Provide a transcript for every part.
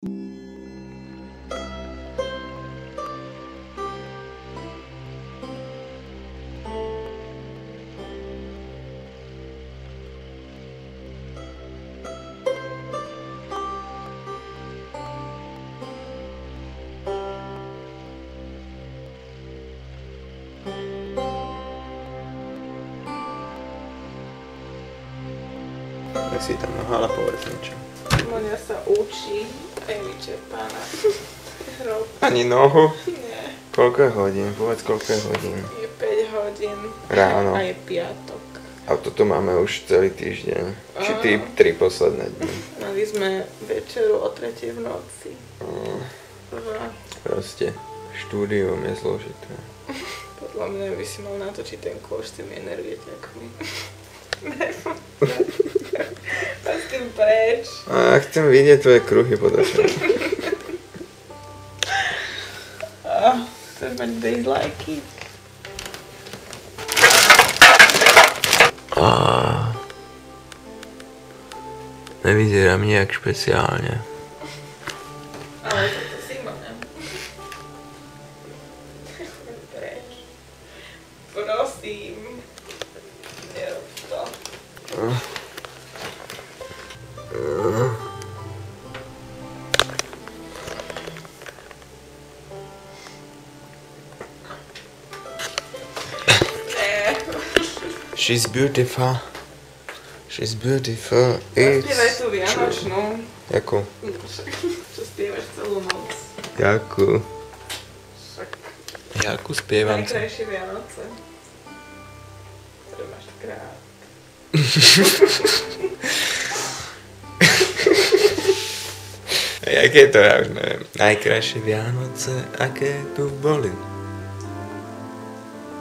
Nek si tamo, hvala povratniče. Molim vas uči a je vyčerpaná. Hrob. Ani nohu? Nie. Koľko je hodín? Povedz, koľko je hodín. Je 5 hodín. Ráno. A je piatok. A toto máme už celý týždeň. Či ty tri posledné dni. Mali sme večeru o 3 v noci. Mm. Proste, štúdium je zložité. Podľa mňa by si mal natočiť ten s tými energetikmi. Preč. A ja chcem vidieť tvoje kruhy pod očami. A chceš mať baselajky? A... Nevyzerám nejak špeciálne. Ale toto si mám. Preč. Prosím. She's beautiful. She's beautiful. Zaspievaj It's tú Vianočnú. Jakú? Čo spievaš celú noc. Jakú? Však Jakú spievam? najkrajšie Vianoce. Ktoré máš krát. Jaké to ja už neviem. Najkrajšie Vianoce, aké tu boli.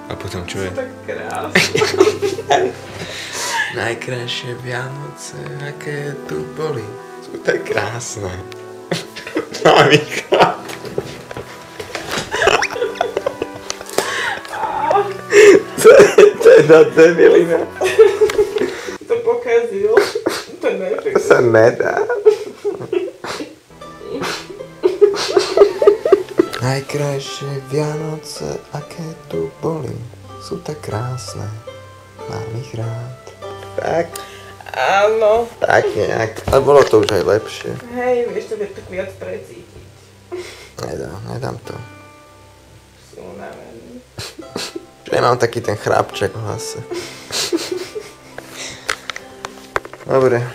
A potom čo je? Tak krásne. Najkrajšie Vianoce, aké tu boli. Sú tak krásne. Mám ich rád. To je teda debilina. To pokazil. To To nefunguje. sa nedá. Najkrajšie Vianoce, aké tu boli, sú tak krásne. Mám ich rád. Tak, Áno. tak nejak. Ale bolo to už aj lepšie. Hej, vieš to vieš tak viac precítiť. Nedám, nedám to. Sú unavení. Že nemám taký ten chrápček v hlase. Dobre,